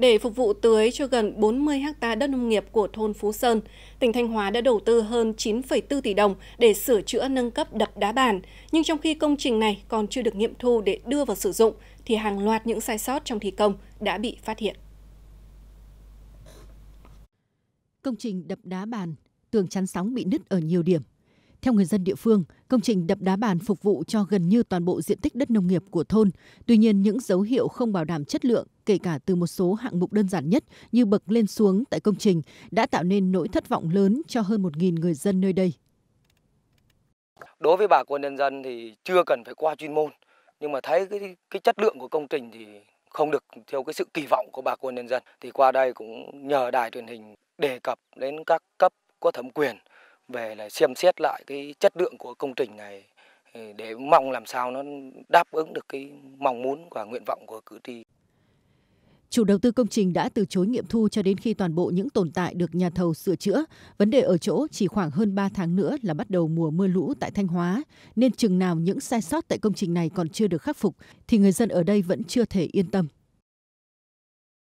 Để phục vụ tưới cho gần 40 ha đất nông nghiệp của thôn Phú Sơn, tỉnh Thanh Hóa đã đầu tư hơn 9,4 tỷ đồng để sửa chữa nâng cấp đập đá bàn. Nhưng trong khi công trình này còn chưa được nghiệm thu để đưa vào sử dụng, thì hàng loạt những sai sót trong thi công đã bị phát hiện. Công trình đập đá bàn, tường chắn sóng bị nứt ở nhiều điểm. Theo người dân địa phương, công trình đập đá bàn phục vụ cho gần như toàn bộ diện tích đất nông nghiệp của thôn. Tuy nhiên, những dấu hiệu không bảo đảm chất lượng, kể cả từ một số hạng mục đơn giản nhất như bậc lên xuống tại công trình, đã tạo nên nỗi thất vọng lớn cho hơn 1.000 người dân nơi đây. Đối với bà con nhân dân thì chưa cần phải qua chuyên môn, nhưng mà thấy cái cái chất lượng của công trình thì không được theo cái sự kỳ vọng của bà con nhân dân thì qua đây cũng nhờ đài truyền hình đề cập đến các cấp có thẩm quyền về là xem xét lại cái chất lượng của công trình này ừ, để mong làm sao nó đáp ứng được cái mong muốn và nguyện vọng của cử tri. Chủ đầu tư công trình đã từ chối nghiệm thu cho đến khi toàn bộ những tồn tại được nhà thầu sửa chữa. Vấn đề ở chỗ chỉ khoảng hơn 3 tháng nữa là bắt đầu mùa mưa lũ tại Thanh Hóa, nên chừng nào những sai sót tại công trình này còn chưa được khắc phục thì người dân ở đây vẫn chưa thể yên tâm.